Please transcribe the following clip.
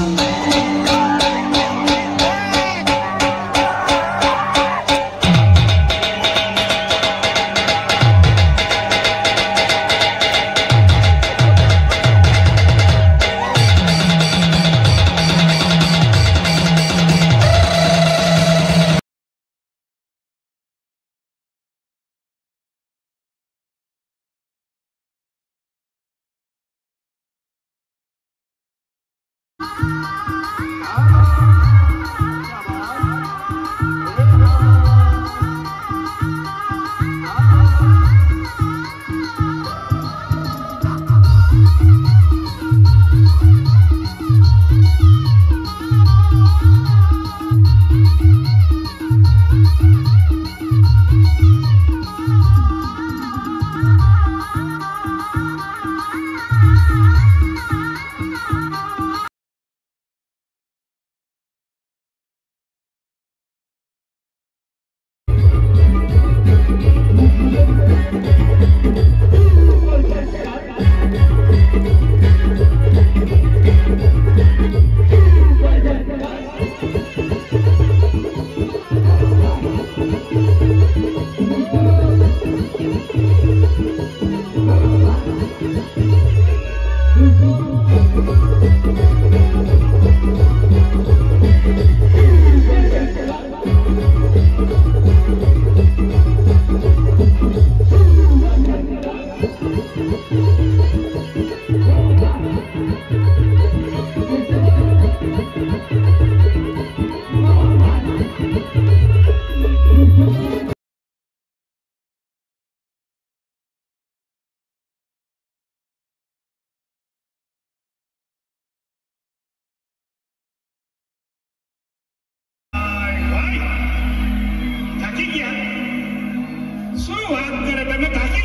somewhere. Ooh. su antes